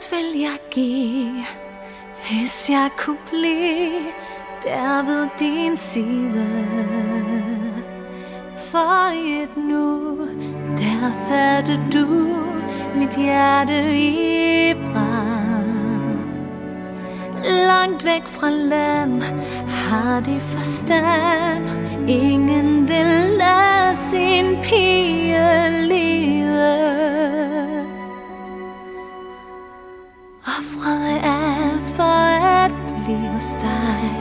alt vil jeg give, hvis jeg kunne blive der ved din side. For et nu, der satte du mit hjerte i brand. Langt væk fra land har de forstand. Ingen Offrede alt for at blive hos dig.